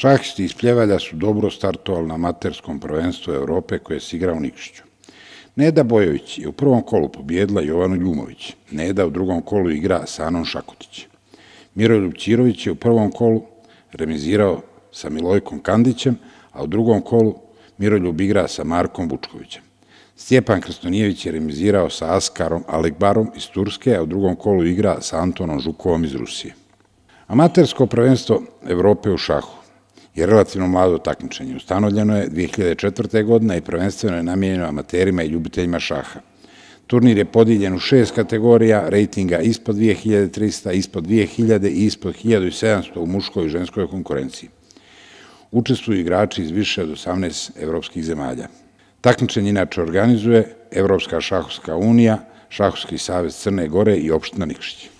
Šahisti iz Pljevalja su dobro startovali na materskom prvenstvu Evrope koje se igra u Nikšiću. Neda Bojović je u prvom kolu pobjedila Jovanu Ljumović. Neda u drugom kolu igra sa Anom Šakotić. Miroljub Ćirović je u prvom kolu remizirao sa Milojkom Kandićem, a u drugom kolu Miroljub igra sa Markom Bučkovićem. Stjepan Krstonijević je remizirao sa Askarom Alekbarom iz Turske, a u drugom kolu igra sa Antonom Žukovom iz Rusije. Amatersko prvenstvo Evrope u šahu je relativno mlado takmičenje. Ustanovljeno je 2004. godina i prvenstveno je namijenjeno amaterima i ljubiteljima šaha. Turnir je podijeljen u šest kategorija, rejtinga ispod 2300, ispod 2000 i ispod 1700 u muškoj i ženskoj konkurenciji. Učestvuju igrači iz više od 18 evropskih zemalja. Takmičenje inače organizuje Evropska šahovska unija, Šahovski savez Crne Gore i opština Nikšić.